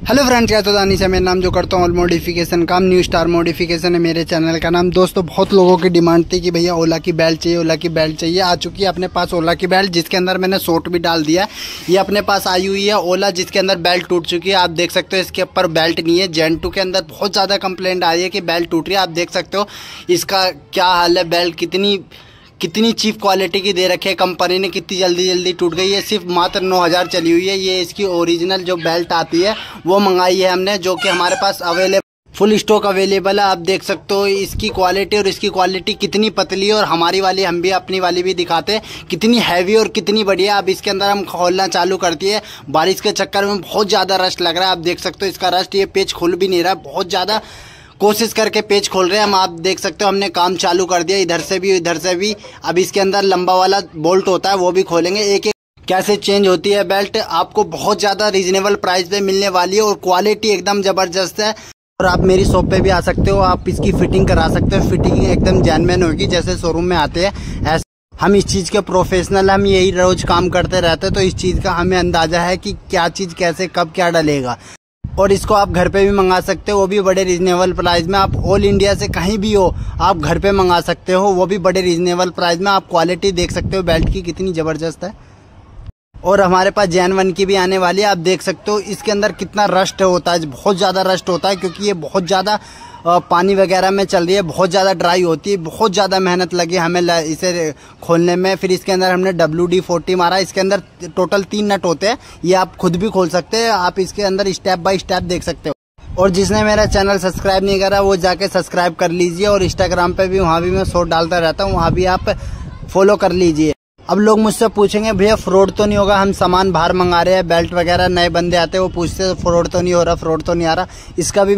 Hello friends क्या तो दानी से मेरा नाम जो करता हूँ ऑल मॉडिफिकेशन काम न्यू स्टार मॉडिफिकेशन है मेरे चैनल का नाम। दोस्तों, बहुत लोगों की डिमांड थी कि भैया ओला की बेल्ट चाहिए ओला की बेल्ट चाहिए। आ चुकी है अपने पास ओला की बेल्ट जिसके अंदर मैंने शोट भी डाल दिया ये अपने पास आई हुई है ओला जिसके अंदर बेल्ट टूट चुकी है। आप देख सकते हो इसके ऊपर बेल्ट नहीं है। जेन के अंदर बहुत ज़्यादा कंप्लेंट आ रही है कि बेल्ट टूट रही है। आप देख सकते हो इसका क्या हाल है? बेल्ट कितनी कितनी चीप क्वालिटी की दे रखी है कंपनी ने कितनी जल्दी जल्दी टूट गई है, सिर्फ़ मात्र नौ हज़ार चली हुई है। ये इसकी ओरिजिनल जो बेल्ट आती है, वो मंगाई है हमने, जो कि हमारे पास अवेलेबल फुल स्टॉक अवेलेबल है। आप देख सकते हो इसकी क्वालिटी और इसकी क्वालिटी कितनी पतली है, और हमारी वाली, हम भी अपनी वाली भी दिखाते हैं। कितनी हैवी और कितनी बढ़िया अब इसके अंदर हम खोलना चालू करती है। बारिश के चक्कर में बहुत ज़्यादा रश लग रहा है, आप देख सकते हो इसका रश ये पेज खुल भी नहीं रहा, बहुत ज़्यादा कोशिश करके पेज खोल रहे हैं। हम आप देख सकते हो, हमने काम चालू कर दिया। इधर से भी, इधर से भी। अब इसके अंदर लंबा वाला बोल्ट होता है, वो भी खोलेंगे। एक एक कैसे चेंज होती है बेल्ट, आपको बहुत ज़्यादा रीजनेबल प्राइस पे मिलने वाली है और क्वालिटी एकदम ज़बरदस्त है। और आप मेरी शॉप पे भी आ सकते हो, आप इसकी फिटिंग करा सकते हो। फिटिंग एकदम जैनमैन होगी, जैसे शोरूम में आते हैं। ऐसे हम इस चीज़ के प्रोफेशनल हम यही रोज काम करते रहते हैं तो इस चीज़ का हमें अंदाज़ा है कि क्या चीज़ कैसे, कब क्या डलेगा। और इसको आप घर पे भी मंगा सकते हो, वो भी बड़े रीजनेबल प्राइस में। आप ऑल इंडिया से कहीं भी हो, आप घर पे मंगा सकते हो, वो भी बड़े रीजनेबल प्राइस में। आप क्वालिटी देख सकते हो बेल्ट की कितनी ज़बरदस्त है। और हमारे पास जैन वन की भी आने वाली है, आप देख सकते हो, इसके अंदर कितना रस्ट होता है, बहुत ज़्यादा रस्ट होता है, क्योंकि ये बहुत ज़्यादा पानी वगैरह में चल रही है, बहुत ज़्यादा ड्राई होती है, बहुत ज़्यादा मेहनत लगी हमें इसे खोलने में। फिर इसके अंदर हमने डब्ल्यू डी फोर्टी मारा, इसके अंदर टोटल तीन नट होते हैं, ये आप खुद भी खोल सकते हैं, आप इसके अंदर स्टेप बाय स्टेप देख सकते हो। और जिसने मेरा चैनल सब्सक्राइब नहीं करा, वो जाके सब्सक्राइब कर लीजिए, और इंस्टाग्राम पे भी, वहाँ भी मैं शोट डालता रहता हूँ, वहाँ भी आप फॉलो कर लीजिए। अब लोग मुझसे पूछेंगे, भैया फ्रॉड तो नहीं होगा? हम सामान बाहर मंगा रहे हैं बेल्ट वगैरह नए बंदे आते हैं, वो पूछते हैं फ्रॉड तो नहीं हो रहा फ्रॉड तो नहीं आ रहा? इसका भी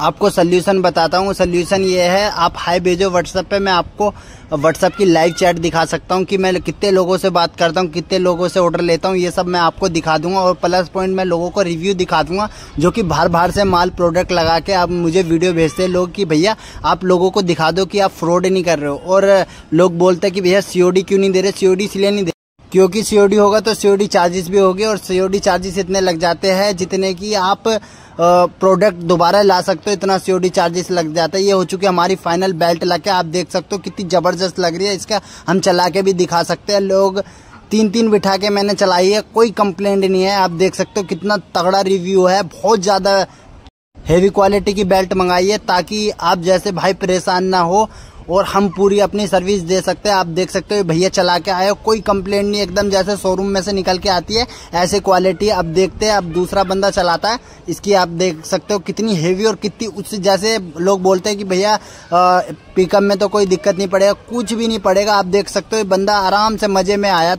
आपको सल्यूशन बताता हूँ। सोल्यूशन ये है, आप हाई भेजो व्हाट्सएप पे, मैं आपको व्हाट्सएप की लाइव चैट दिखा सकता हूँ कि मैं कितने लोगों से बात करता हूँ, कितने लोगों से ऑर्डर लेता हूँ, ये सब मैं आपको दिखा दूँगा और प्लस पॉइंट मैं लोगों को रिव्यू दिखा दूँगा, जो कि बाहर बाहर से माल प्रोडक्ट लगा के आप मुझे वीडियो भेजते हैं। लोग कि भैया, आप लोगों को दिखा दो कि आप फ्रॉड नहीं कर रहे हो। और लोग बोलते हैं कि भैया सीओडी क्यों नहीं दे रहे? सीओडी इसलिए नहीं दे क्योंकि सीओडी होगा तो सीओडी चार्जेस भी होगी और सीओडी चार्जेस इतने लग जाते हैं जितने की आप प्रोडक्ट दोबारा ला सकते हो, इतना सीओडी चार्जेस लग जाता है। ये हो चुकी है हमारी फाइनल बेल्ट लगे आप देख सकते हो कितनी ज़बरदस्त लग रही है। इसका हम चला के भी दिखा सकते हैं। लोग तीन तीन बिठा के मैंने चलाई है, कोई कंप्लेंट नहीं है। आप देख सकते हो कितना तगड़ा रिव्यू है, बहुत ज़्यादा हेवी क्वालिटी की बेल्ट मंगाई है, ताकि आप जैसे भाई परेशान ना हो और हम पूरी अपनी सर्विस दे सकते हैं। आप देख सकते हो, भैया चला के आए कोई कंप्लेंट नहीं, एकदम जैसे शोरूम में से निकल के आती है, ऐसे क्वालिटी अब देखते हैं, अब दूसरा बंदा चलाता है। इसकी आप देख सकते हो कितनी हेवी और कितनी उस जैसे लोग बोलते हैं कि भैया पिकअप में तो कोई दिक्कत नहीं पड़ेगा, कुछ भी नहीं पड़ेगा। आप देख सकते हो बंदा आराम से मज़े में आया था।